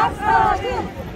Afrodite!